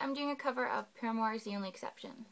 I'm doing a cover of Paramore's The Only Exception.